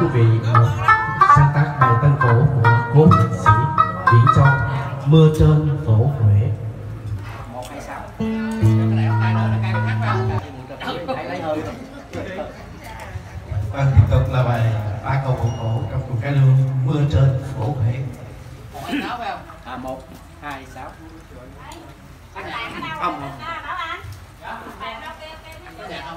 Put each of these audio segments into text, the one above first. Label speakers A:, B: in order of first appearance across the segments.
A: quý vị sáng tác bài tân cổ của cố nhạc sĩ Vĩ Châu Mưa trên
B: phố Huế.
A: Và tiếp tục là bài ba câu bộ cổ trong cuộc cái lương mưa trên phố Huế.
B: À một hai sáu. Không không
C: dạ,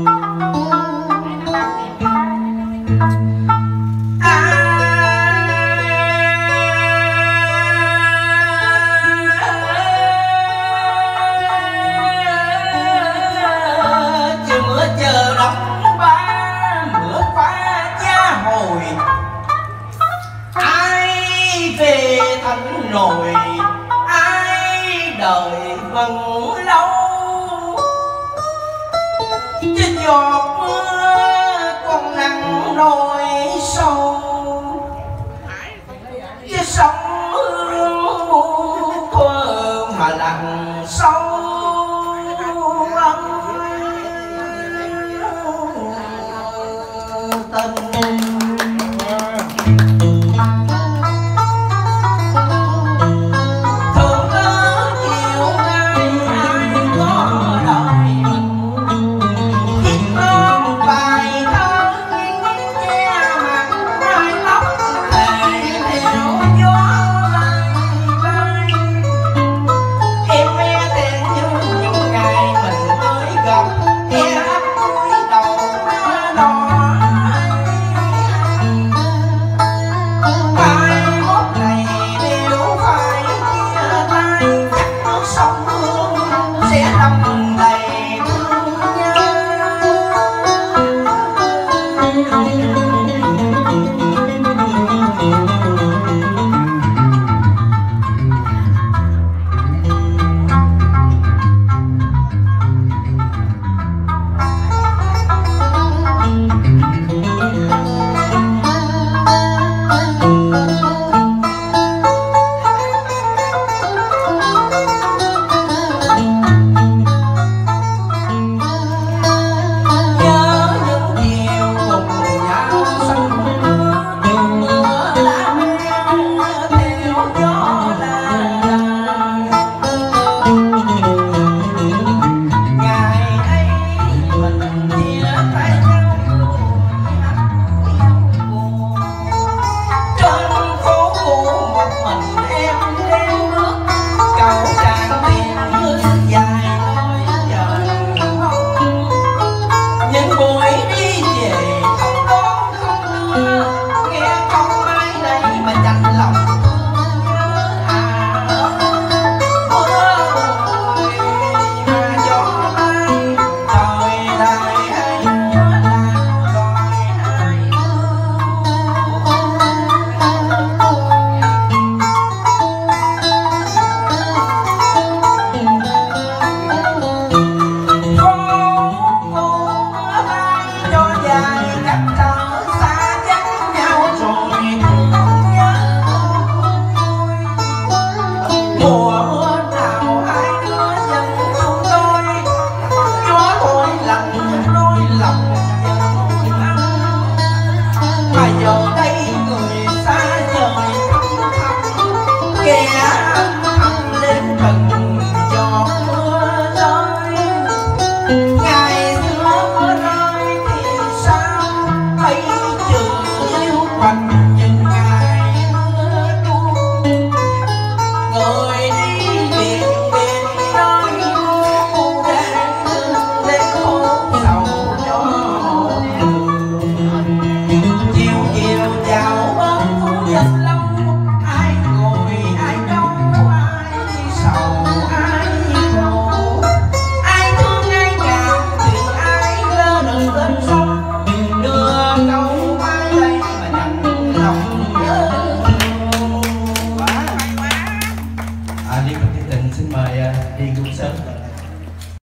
C: rồi ai đợi vẫn lâu. Trên giọt mưa con nặng rồi